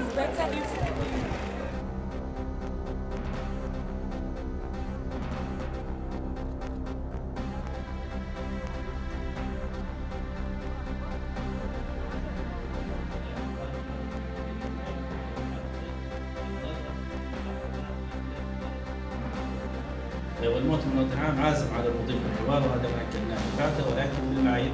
is better if الموت عازم على المضيف الحوار وهذا ما اكلناه فاته ولكن للمعايير